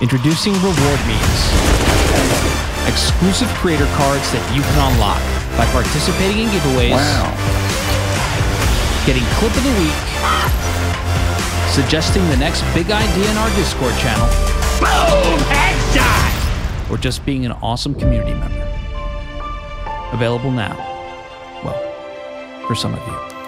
Introducing Reward Memes. Exclusive creator cards that you can unlock by participating in giveaways, Wow. getting Clip of the Week, suggesting the next big idea in our Discord channel, Boom! Headshot! or just being an awesome community member. Available now. Well, for some of you.